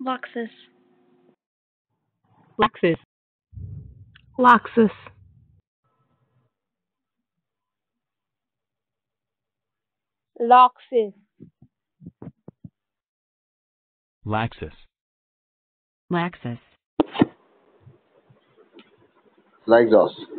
Loxus. Loxus. Laxus. Laxus. Laxus. Laxus.